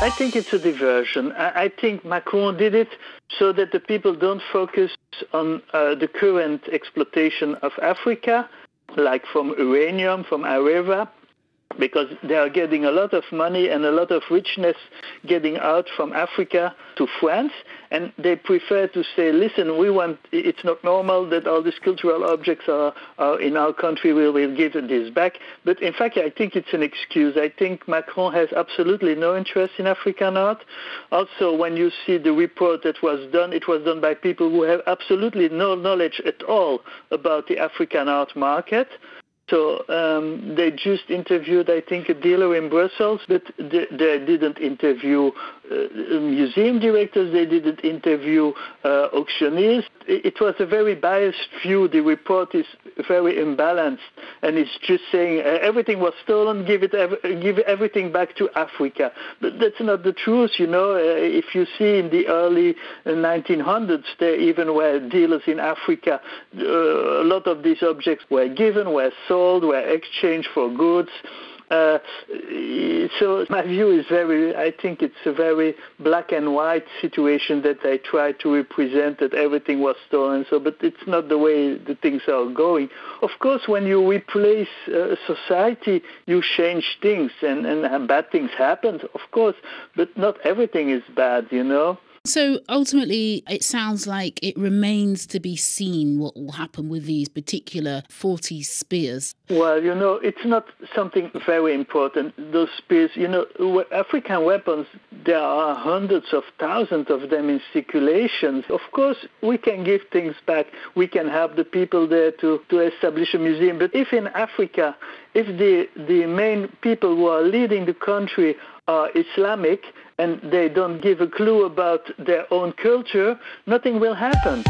I think it's a diversion. I, think Macron did it so that the people don't focus on uh, the current exploitation of Africa, like from uranium, from Areva, because they are getting a lot of money and a lot of richness getting out from Africa to France, and they prefer to say, listen, we want, it's not normal that all these cultural objects are, are in our country, we will give this back. But in fact, I think it's an excuse. I think Macron has absolutely no interest in African art. Also, when you see the report that was done, it was done by people who have absolutely no knowledge at all about the African art market. So um, they just interviewed, I think, a dealer in Brussels, but they, they didn't interview uh, museum directors, they didn't interview uh, auctioneers. It was a very biased view. The report is very imbalanced, and it's just saying uh, everything was stolen, give it, ev- give everything back to Africa. But that's not the truth, you know. Uh, if you see in the early 1900s, there even were dealers in Africa. Uh, a lot of these objects were given, were sold, were exchanged for goods. Uh, so my view is very, I think it's a very black and white situation that I try to represent that everything was stolen. So, but it's not the way the things are going. Of course, when you replace uh, society, you change things and, and bad things happen, of course, but not everything is bad, you know. So ultimately, it sounds like it remains to be seen what will happen with these particular 40 spears. Well, you know, it's not something very important. Those spears, you know, African weapons, there are hundreds of thousands of them in circulation. Of course, we can give things back. We can help the people there to, to establish a museum. But if in Africa, if the, the main people who are leading the country are Islamic and they don't give a clue about their own culture, nothing will happen.